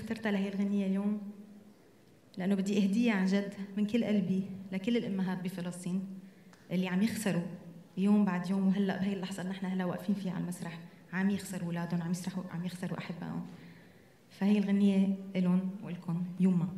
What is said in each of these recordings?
اخترتها لهي الغنية اليوم؟ لأنه بدي أهدية عن جد من كل قلبي لكل الأمهات بفلسطين اللي عم يخسروا يوم بعد يوم. وهلأ بهي اللحظة اللي نحن هلأ واقفين فيها على المسرح عم يخسروا أولادهم عم يسرحوا عم يخسروا أحبائهم. فهي الغنية إلهم وإلكم يوما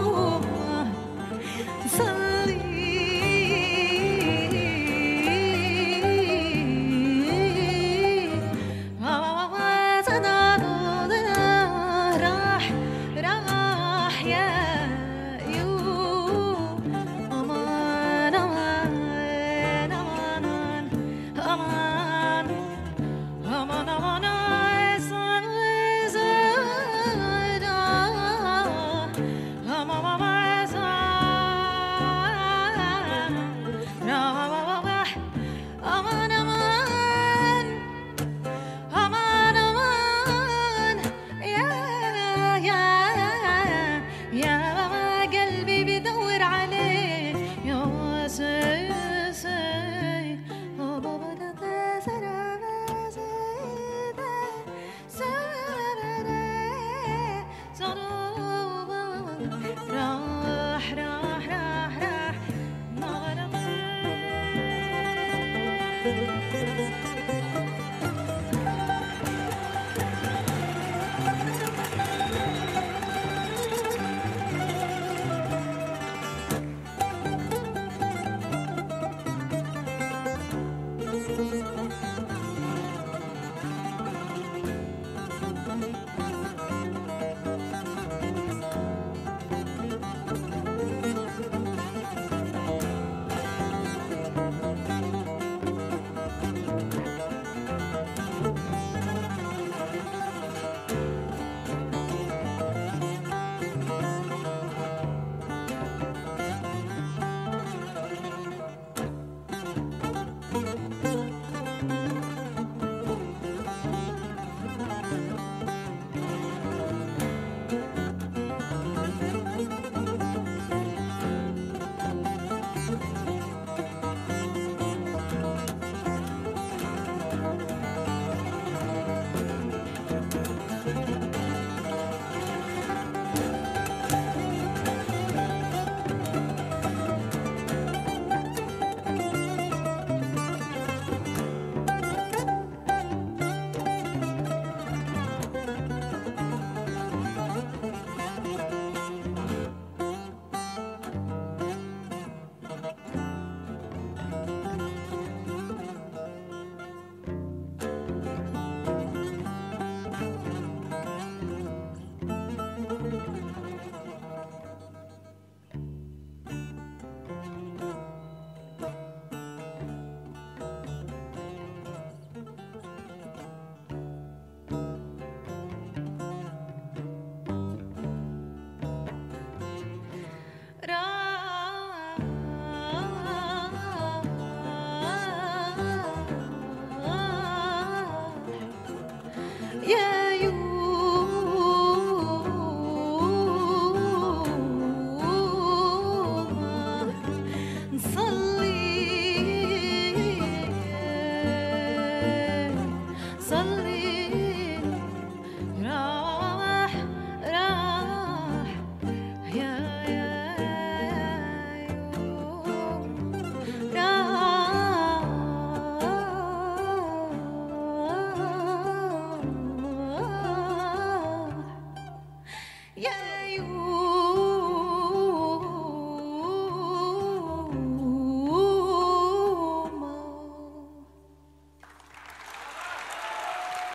يوم